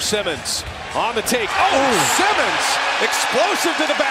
Simmons on the take. Oh, Simmons explosive to the back.